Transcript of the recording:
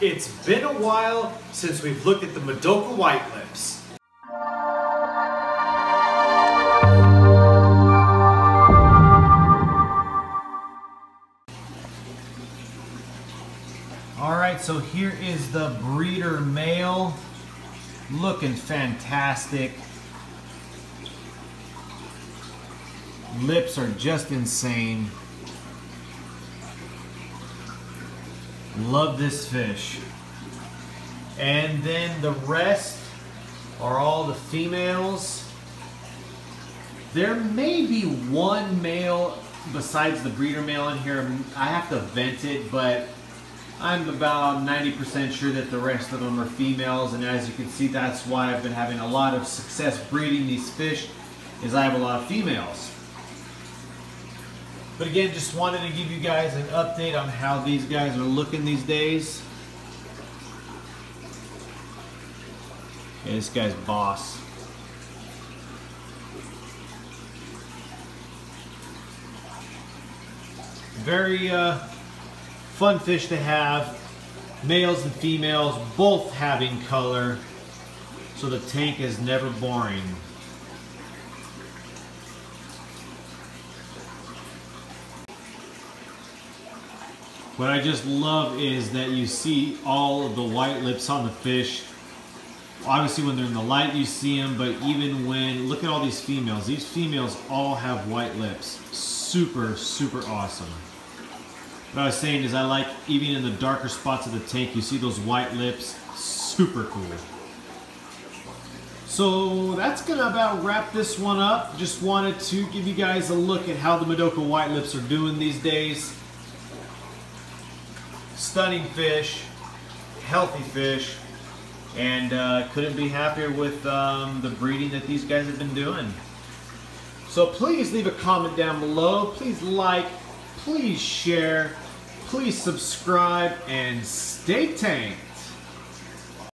It's been a while since we've looked at the Mdoka White Lips. Alright, so here is the breeder male. Looking fantastic. Lips are just insane. Love this fish. And then the rest are all the females. There may be one male besides the breeder male in here. I have to vent it, but I'm about 90% sure that the rest of them are females. And as you can see, that's why I've been having a lot of success breeding these fish is I have a lot of females. But again, just wanted to give you guys an update on how these guys are looking these days. Yeah, this guy's boss. Very uh, fun fish to have. Males and females both having color. So the tank is never boring. What I just love is that you see all of the white lips on the fish. Obviously when they're in the light you see them, but even when, look at all these females. These females all have white lips. Super, super awesome. What I was saying is I like, even in the darker spots of the tank, you see those white lips. Super cool. So that's gonna about wrap this one up. Just wanted to give you guys a look at how the Mdoka white lips are doing these days stunning fish, healthy fish, and uh, couldn't be happier with um, the breeding that these guys have been doing. So please leave a comment down below. Please like, please share, please subscribe, and stay tanked.